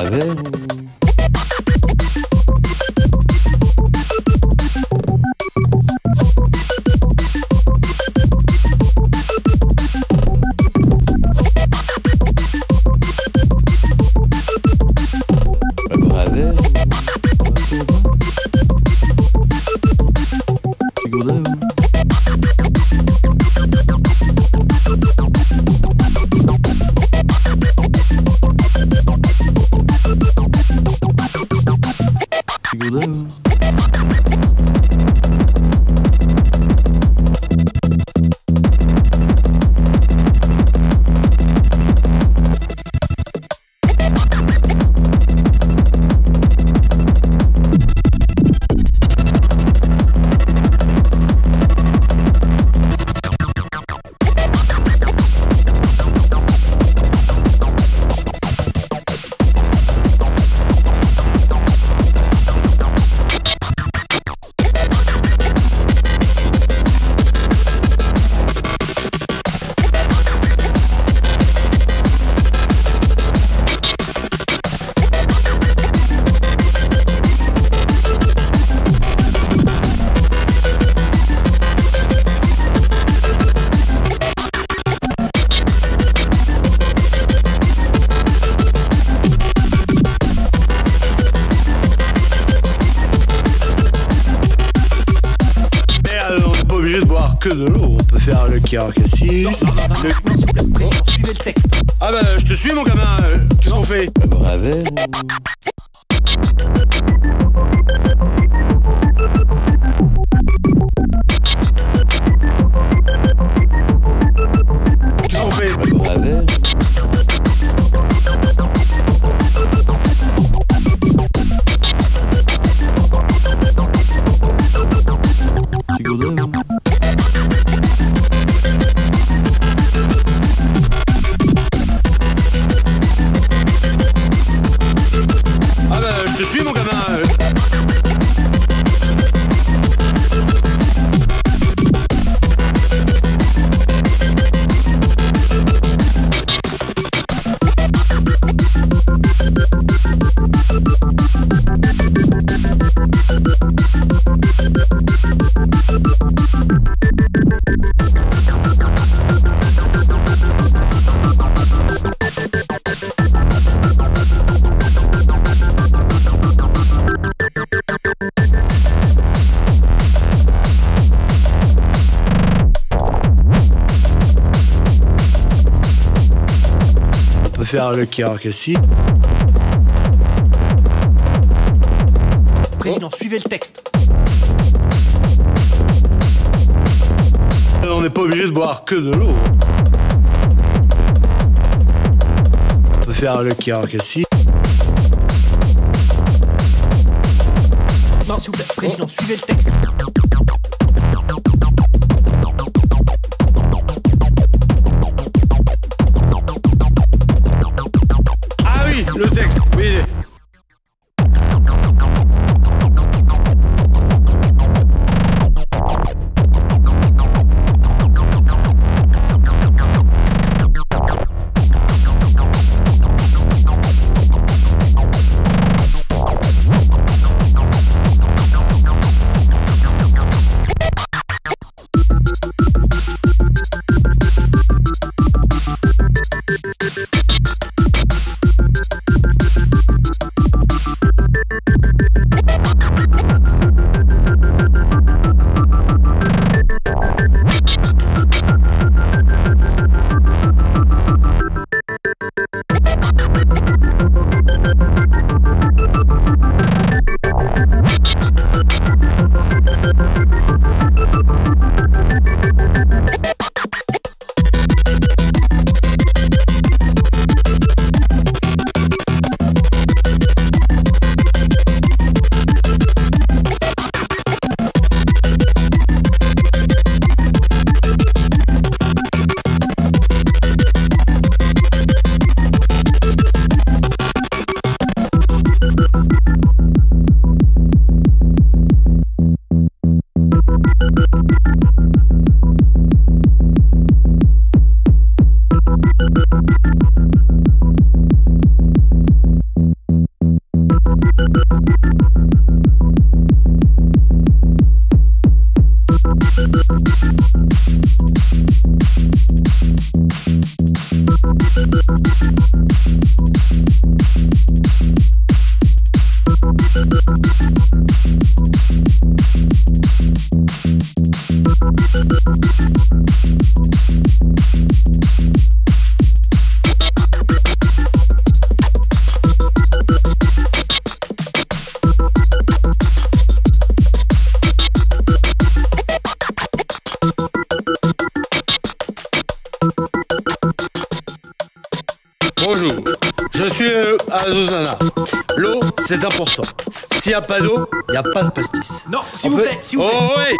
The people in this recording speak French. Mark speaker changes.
Speaker 1: Sabemos. Que de l'eau. On peut faire le Kirakassis. Le...
Speaker 2: Suivez texte?
Speaker 1: Ah bah, je te suis, mon gamin. Euh, Qu'est-ce qu'on fait?
Speaker 3: Ou
Speaker 1: Qu'est-ce qu'on fait?
Speaker 3: Pas boire un
Speaker 1: suis, faire le Kirakassis.
Speaker 2: Président, suivez le texte.
Speaker 1: Euh, On n'est pas obligé de boire que de l'eau. On peut faire le Kirakassis.
Speaker 2: Non, s'il vous plaît, président, suivez le texte.
Speaker 1: Bonjour, je suis euh, à Zozana. L'eau, c'est important. S'il n'y a pas d'eau, il n'y a pas de pastis.
Speaker 2: Non, s'il vous plaît, s'il vous plaît.
Speaker 1: Oh oui